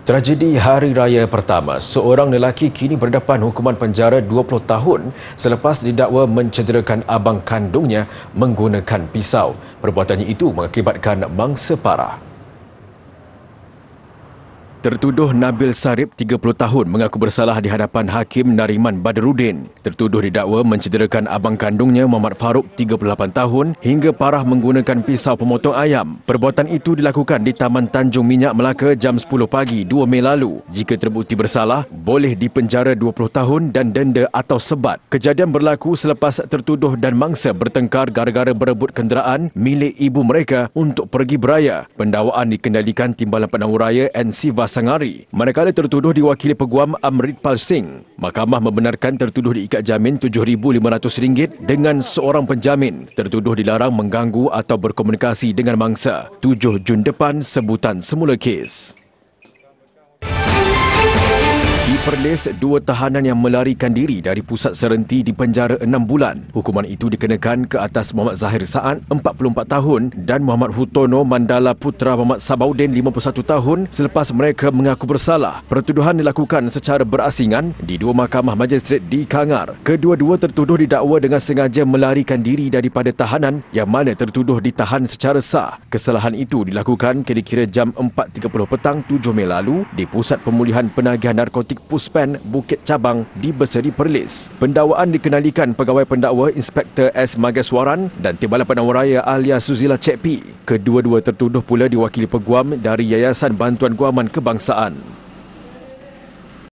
Tragedi Hari Raya pertama, seorang lelaki kini berdepan hukuman penjara 20 tahun selepas didakwa mencederakan abang kandungnya menggunakan pisau. Perbuatannya itu mengakibatkan mangsa parah. Tertuduh Nabil Sarip, 30 tahun, mengaku bersalah di hadapan Hakim Nariman Badrudin. Tertuduh didakwa mencederakan abang kandungnya Muhammad Farouk, 38 tahun, hingga parah menggunakan pisau pemotong ayam. Perbuatan itu dilakukan di Taman Tanjung Minyak Melaka jam 10 pagi 2 Mei lalu. Jika terbukti bersalah, boleh dipenjara 20 tahun dan denda atau sebat. Kejadian berlaku selepas tertuduh dan mangsa bertengkar gara-gara berebut kenderaan milik ibu mereka untuk pergi beraya. Pendakwaan dikendalikan Timbalan Penanggung Raya NC Vas Sangari. Manakala tertuduh diwakili Peguam Amritpal Singh, mahkamah membenarkan tertuduh diikat jamin RM7,500 dengan seorang penjamin. Tertuduh dilarang mengganggu atau berkomunikasi dengan mangsa. 7 Jun depan sebutan semula kes. Perlis, dua tahanan yang melarikan diri dari pusat serenti di penjara enam bulan. Hukuman itu dikenakan ke atas Muhammad Zahir Sa'ad, 44 tahun dan Muhammad Hutono Mandala Putra Muhammad Sabaudin, 51 tahun selepas mereka mengaku bersalah. Pertuduhan dilakukan secara berasingan di dua mahkamah majistret di Kangar. Kedua-dua tertuduh didakwa dengan sengaja melarikan diri daripada tahanan yang mana tertuduh ditahan secara sah. Kesalahan itu dilakukan kira-kira jam 4.30 petang 7 Mei lalu di Pusat Pemulihan Penagihan Narkotik Puspen Bukit Cabang di Berseri Perlis. Pendakwaan dikenalikan pegawai pendakwa Inspektor S. Mageswaran dan Timbalan Penanggung Raya Alia Suzila Cekpi. Kedua-dua tertuduh pula diwakili peguam dari Yayasan Bantuan Guaman Kebangsaan.